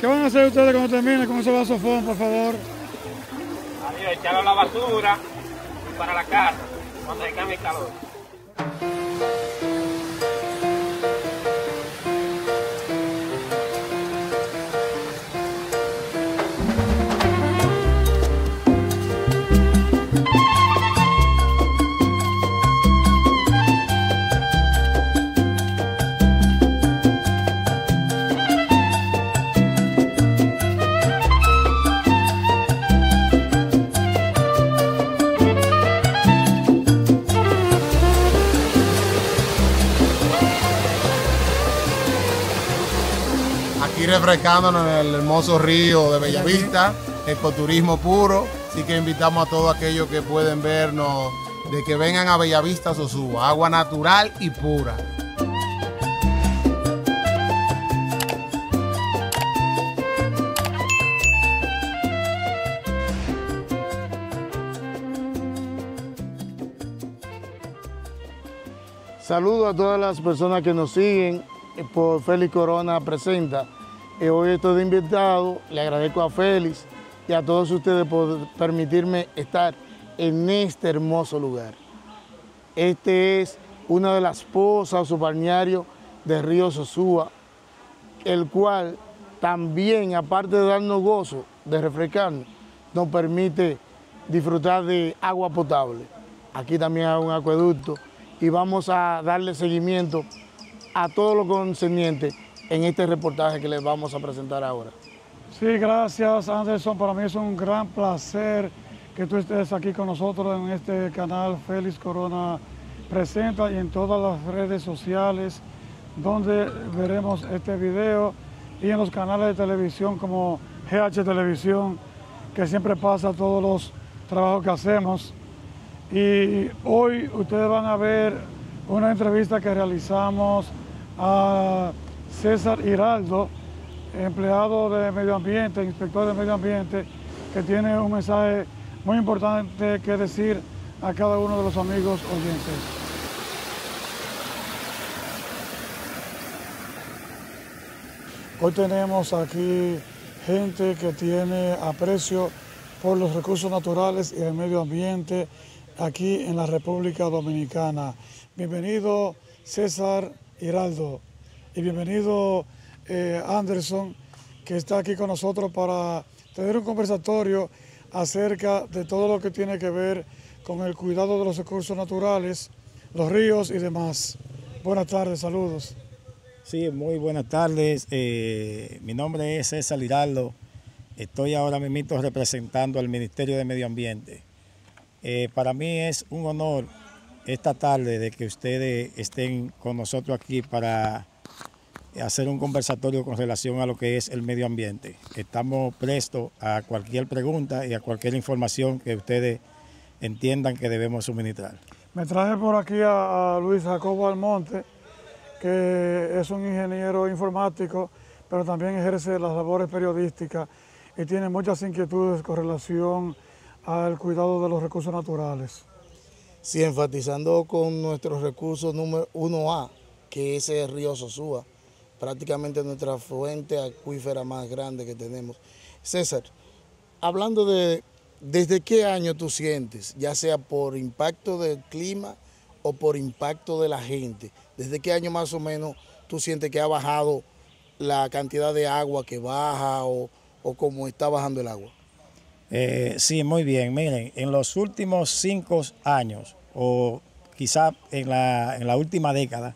¿Qué van a hacer ustedes cuando terminen con ese vasofón, por favor? Adiós, echarlo a la basura para la casa, cuando se el calor. Refrescándonos en el hermoso río de Bellavista, ecoturismo puro. Así que invitamos a todos aquellos que pueden vernos de que vengan a Bellavista Sosúa, agua natural y pura. Saludos a todas las personas que nos siguen eh, por Félix Corona Presenta. Hoy estoy de invitado, le agradezco a Félix y a todos ustedes por permitirme estar en este hermoso lugar. Este es una de las pozas o balnearios de Río Sosúa, el cual también, aparte de darnos gozo, de refrescarnos, nos permite disfrutar de agua potable. Aquí también hay un acueducto y vamos a darle seguimiento a todo lo concerniente en este reportaje que les vamos a presentar ahora. Sí, gracias Anderson. Para mí es un gran placer que tú estés aquí con nosotros en este canal Félix Corona Presenta y en todas las redes sociales donde veremos este video y en los canales de televisión como GH Televisión que siempre pasa todos los trabajos que hacemos. Y hoy ustedes van a ver una entrevista que realizamos a César Hiraldo, empleado de medio ambiente, inspector de medio ambiente, que tiene un mensaje muy importante que decir a cada uno de los amigos oyentes. Hoy tenemos aquí gente que tiene aprecio por los recursos naturales y el medio ambiente aquí en la República Dominicana. Bienvenido César Hiraldo y bienvenido eh, Anderson, que está aquí con nosotros para tener un conversatorio acerca de todo lo que tiene que ver con el cuidado de los recursos naturales, los ríos y demás. Buenas tardes, saludos. Sí, muy buenas tardes. Eh, mi nombre es César Hiraldo. Estoy ahora mismo representando al Ministerio de Medio Ambiente. Eh, para mí es un honor esta tarde de que ustedes estén con nosotros aquí para hacer un conversatorio con relación a lo que es el medio ambiente. Estamos prestos a cualquier pregunta y a cualquier información que ustedes entiendan que debemos suministrar. Me traje por aquí a, a Luis Jacobo Almonte, que es un ingeniero informático, pero también ejerce las labores periodísticas y tiene muchas inquietudes con relación al cuidado de los recursos naturales. Sí, enfatizando con nuestros recursos número 1A, que es el río Sosúa, prácticamente nuestra fuente acuífera más grande que tenemos. César, hablando de desde qué año tú sientes, ya sea por impacto del clima o por impacto de la gente, desde qué año más o menos tú sientes que ha bajado la cantidad de agua que baja o, o cómo está bajando el agua. Eh, sí, muy bien. Miren, en los últimos cinco años, o quizá en la, en la última década,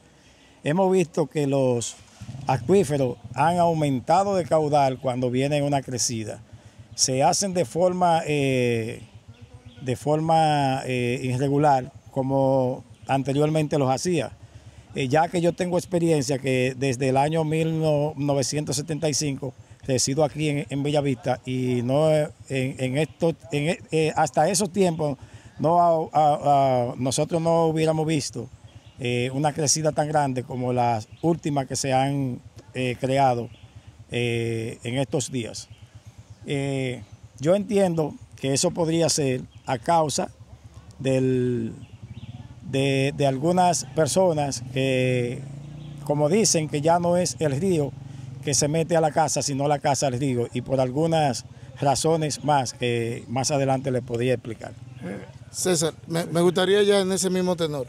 hemos visto que los acuíferos han aumentado de caudal cuando viene una crecida. Se hacen de forma, eh, de forma eh, irregular, como anteriormente los hacía. Eh, ya que yo tengo experiencia que desde el año 1975 resido aquí en, en Bellavista y no en, en esto, en, hasta esos tiempos no, a, nosotros no hubiéramos visto eh, una crecida tan grande como las últimas que se han eh, creado eh, en estos días. yo entiendo que eso podría ser a causa del, de, algunas personas que, como dicen, que ya no es el río que se mete a la casa, sino la casa al río, y por algunas razones más que más adelante le podría explicar. César, me, me gustaría ya en ese mismo tenor.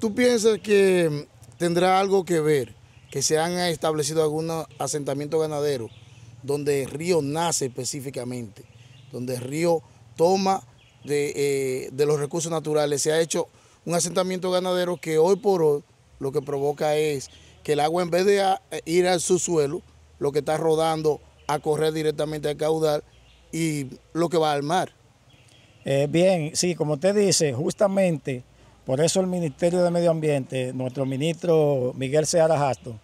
¿Tú piensas que tendrá algo que ver que se han establecido algunos asentamientos ganaderos donde el río nace específicamente, donde el río toma de, eh, de, los recursos naturales? Se ha hecho un asentamiento ganadero que hoy por hoy lo que provoca es que el agua en vez de ir al subsuelo, lo que está rodando a correr directamente al caudal y lo que va al mar. Eh, bien, sí, como usted dice, justamente por eso el Ministerio de Medio Ambiente, nuestro ministro Miguel Seara Jasto,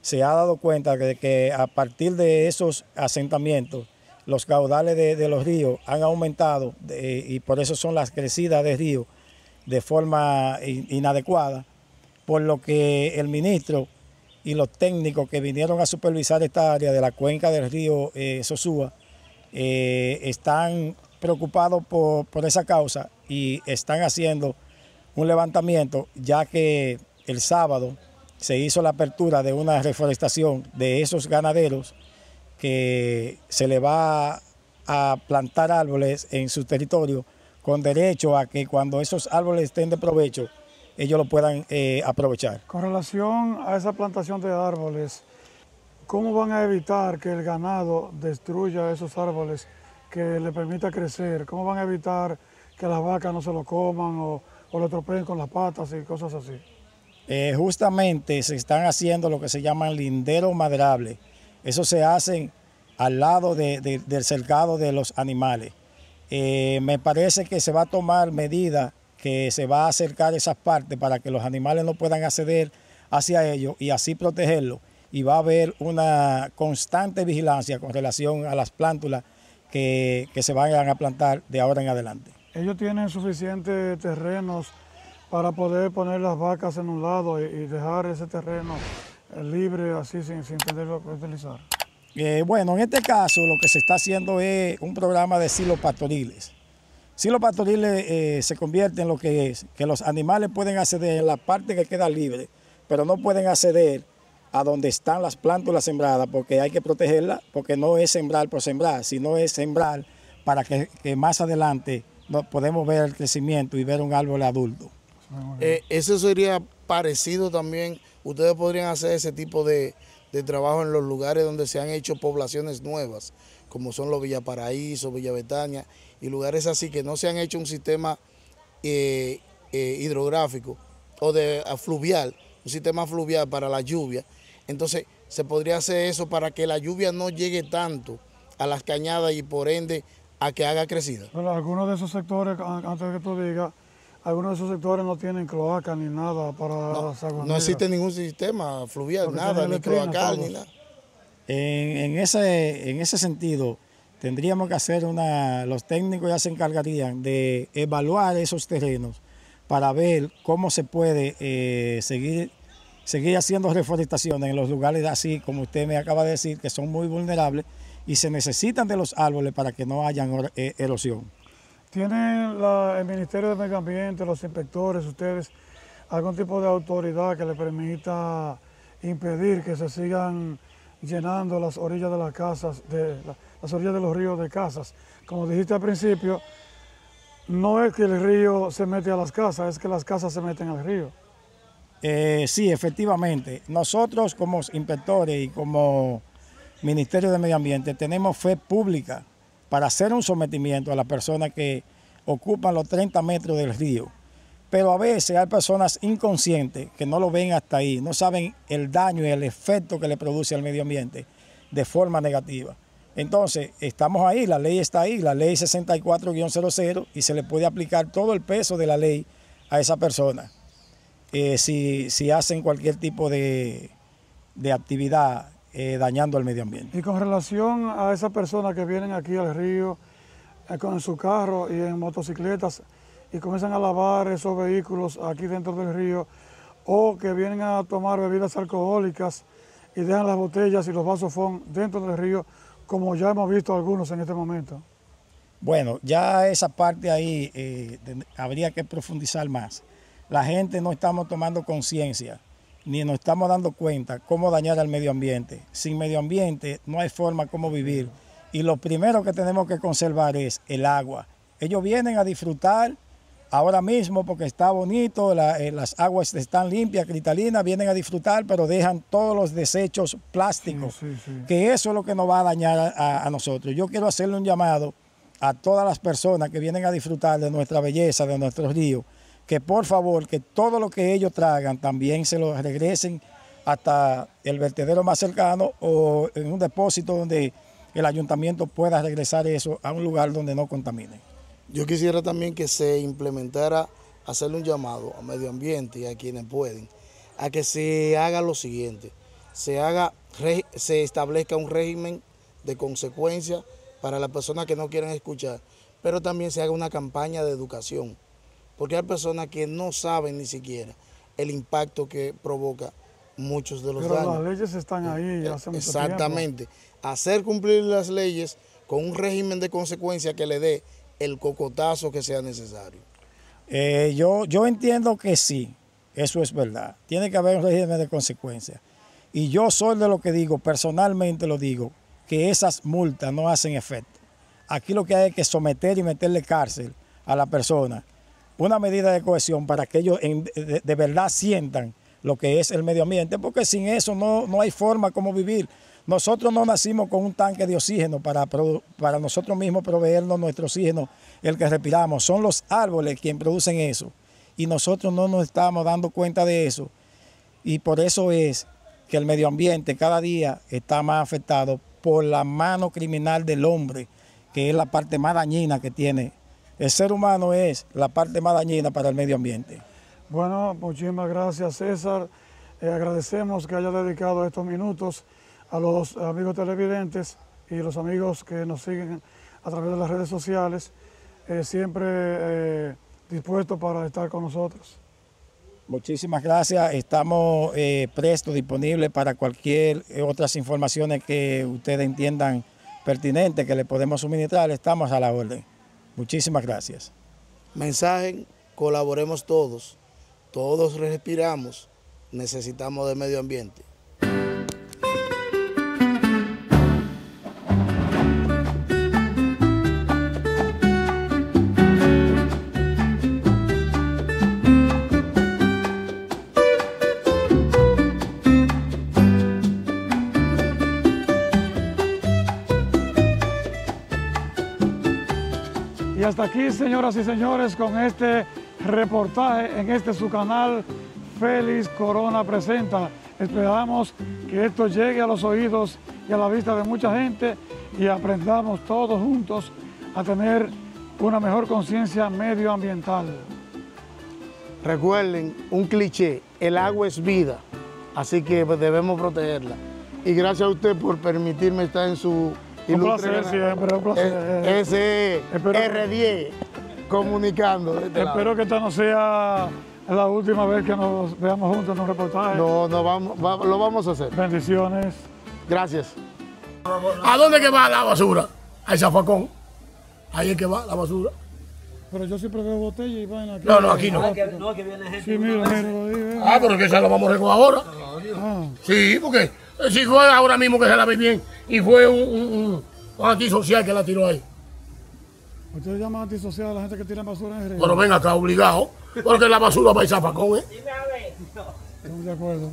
se ha dado cuenta de que a partir de esos asentamientos, los caudales de, los ríos han aumentado y por eso son las crecidas de río de forma inadecuada, por lo que el ministro y los técnicos que vinieron a supervisar esta área de la cuenca del río eh, Sosúa eh, están preocupados por esa causa y están haciendo un levantamiento ya que el sábado se hizo la apertura de una reforestación de esos ganaderos que se le va a plantar árboles en su territorio con derecho a que cuando esos árboles estén de provecho ellos lo puedan eh, aprovechar. Con relación a esa plantación de árboles, ¿cómo van a evitar que el ganado destruya esos árboles que le permita crecer? ¿Cómo van a evitar que las vacas no se lo coman o, o lo tropeen con las patas y cosas así? Eh, justamente se están haciendo lo que se llaman linderos maderables. Eso se hace al lado del cercado de los animales. Eh, me parece que se va a tomar medidas que se va a acercar esas partes para que los animales no puedan acceder hacia ellos y así protegerlos. Y va a haber una constante vigilancia con relación a las plántulas que, se vayan a plantar de ahora en adelante. Ellos tienen suficientes terrenos para poder poner las vacas en un lado y, dejar ese terreno eh, libre así sin, sin tenerlo que utilizar. Eh, bueno, en este caso lo que se está haciendo es un programa de silos pastoriles. Si los pastoriles eh, se convierten en lo que es, que los animales pueden acceder en la parte que queda libre, pero no pueden acceder a donde están las plántulas sembradas, porque hay que protegerlas, porque no es sembrar por sembrar, sino es sembrar para que, más adelante podemos ver el crecimiento y ver un árbol adulto. Eh, eso sería parecido también, ustedes podrían hacer ese tipo de, de trabajo en los lugares donde se han hecho poblaciones nuevas, como son los Villaparaíso, Villa Betania y lugares así que no se han hecho un sistema eh, eh, hidrográfico o de fluvial, un sistema fluvial para la lluvia. Entonces se podría hacer eso para que la lluvia no llegue tanto a las cañadas y por ende a que haga crecida. Bueno, algunos de esos sectores, antes de que tú digas, algunos de esos sectores no tienen cloaca ni nada para no, las. No existe ningún sistema fluvial, nada, ni cloacal, ni nada. En, ese, en ese sentido, tendríamos que hacer una, los técnicos ya se encargarían de evaluar esos terrenos para ver cómo se puede eh, seguir, seguir haciendo reforestaciones en los lugares así como usted me acaba de decir, que son muy vulnerables y se necesitan de los árboles para que no haya eh, erosión. ¿Tiene el Ministerio de Medio Ambiente, los inspectores, ustedes, algún tipo de autoridad que le permita impedir que se sigan llenando las orillas de las casas, de las orillas de los ríos de casas? Como dijiste al principio, no es que el río se mete a las casas, es que las casas se meten al río. Eh, sí, efectivamente. Nosotros como inspectores y como Ministerio de Medio Ambiente tenemos fe pública para hacer un sometimiento a las personas que ocupan los 30 metros del río. Pero a veces hay personas inconscientes que no lo ven hasta ahí, no saben el daño y el efecto que le produce al medio ambiente de forma negativa. Entonces, estamos ahí, la ley está ahí, la ley 64-00, y se le puede aplicar todo el peso de la ley a esa persona eh, si, si, hacen cualquier tipo de, de actividad eh, dañando al medio ambiente. Y con relación a esas personas que vienen aquí al río eh, con su carro y en motocicletas y comienzan a lavar esos vehículos aquí dentro del río o que vienen a tomar bebidas alcohólicas y dejan las botellas y los vasos dentro del río, como ya hemos visto algunos en este momento. Bueno, ya esa parte ahí eh, habría que profundizar más. La gente no estamos tomando conciencia ni nos estamos dando cuenta cómo dañar al medio ambiente. Sin medio ambiente no hay forma como vivir. Y lo primero que tenemos que conservar es el agua. Ellos vienen a disfrutar ahora mismo porque está bonito, eh, las aguas están limpias, cristalinas, vienen a disfrutar, pero dejan todos los desechos plásticos, que eso es lo que nos va a dañar a, a nosotros. Yo quiero hacerle un llamado a todas las personas que vienen a disfrutar de nuestra belleza, de nuestros ríos, que por favor, que todo lo que ellos tragan también se lo regresen hasta el vertedero más cercano o en un depósito donde el ayuntamiento pueda regresar eso a un lugar donde no contamine. Yo quisiera también que se implementara, hacerle un llamado a medio ambiente y a quienes pueden, a que se haga lo siguiente, se, haga, se establezca un régimen de consecuencia para las personas que no quieren escuchar, pero también se haga una campaña de educación porque hay personas que no saben ni siquiera el impacto que provoca muchos de los Pero daños. las leyes están ahí hace mucho Exactamente. Hacer cumplir las leyes con un régimen de consecuencia que le dé el cocotazo que sea necesario. Eh, yo, yo entiendo que sí, eso es verdad. Tiene que haber un régimen de consecuencia. Y yo soy de lo que digo, personalmente lo digo, que esas multas no hacen efecto. Aquí lo que hay es que someter y meterle cárcel a la persona una medida de cohesión para que ellos de, verdad sientan lo que es el medio ambiente, porque sin eso no, no hay forma como vivir. Nosotros no nacimos con un tanque de oxígeno para, para nosotros mismos proveernos nuestro oxígeno, el que respiramos. Son los árboles quienes producen eso. Y nosotros no nos estamos dando cuenta de eso. Y por eso es que el medio ambiente cada día está más afectado por la mano criminal del hombre, que es la parte más dañina que tiene el ser humano es la parte más dañina para el medio ambiente. Bueno, muchísimas gracias César. Eh, agradecemos que haya dedicado estos minutos a los amigos televidentes y los amigos que nos siguen a través de las redes sociales, eh, siempre eh, dispuestos para estar con nosotros. Muchísimas gracias. Estamos prestos, disponibles para cualquier otras informaciones que ustedes entiendan pertinentes que le podemos suministrar. Estamos a la orden. Muchísimas gracias. Mensaje, colaboremos todos. Todos respiramos, necesitamos de medio ambiente. Hasta aquí, señoras y señores, con este reportaje en este su canal Félix Corona Presenta. Esperamos que esto llegue a los oídos y a la vista de mucha gente y aprendamos todos juntos a tener una mejor conciencia medioambiental. Recuerden un cliché, el agua es vida, así que debemos protegerla. Y gracias a usted por permitirme estar en su un placer siempre, un placer. Ese R10 comunicando. Este espero que esta no sea la última vez que nos veamos juntos en un reportaje. No, no vamos, lo vamos a hacer. Bendiciones. Gracias. ¿A dónde que va la basura? Al zafacón. Ahí es que va la basura. Pero yo siempre veo botella y vaina aquí. No, no, aquí no. No, que viene gente. Sí, mira, mira, Ah, pero que esa lo vamos a recoger ahora. Ah. Sí, porque si fue ahora mismo que se la ve bien y fue un, un, antisocial que la tiró ahí. ¿Ustedes llaman antisocial a la gente que tira basura en el río? Pero venga acá, obligado, porque la basura va a ir zafacón, ¿eh? Estamos de acuerdo.